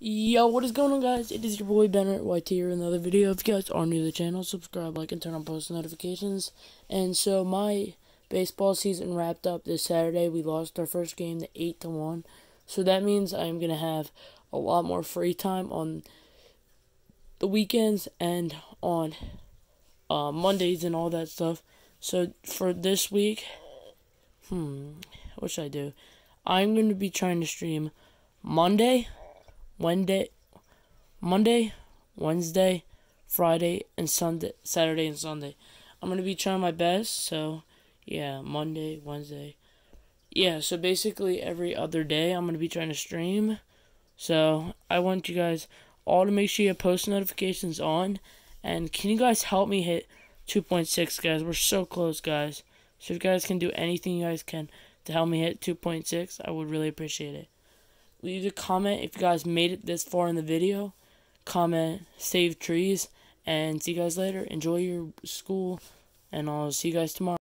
Yo, what is going on guys? It is your boy Ben Ritt YT here in another video. If you guys are new to the channel, subscribe, like, and turn on post notifications. And so my baseball season wrapped up this Saturday. We lost our first game to 8 to 1. So that means I'm gonna have a lot more free time on the weekends and on uh, Mondays and all that stuff. So for this week, hmm, what should I do? I'm gonna be trying to stream Monday Wednesday, Monday, Wednesday, Friday, and Sunday, Saturday and Sunday. I'm gonna be trying my best. So, yeah, Monday, Wednesday, yeah. So basically, every other day, I'm gonna be trying to stream. So I want you guys all to make sure you post notifications on. And can you guys help me hit 2.6, guys? We're so close, guys. So if you guys can do anything you guys can to help me hit 2.6, I would really appreciate it leave a comment if you guys made it this far in the video. Comment, save trees, and see you guys later. Enjoy your school, and I'll see you guys tomorrow.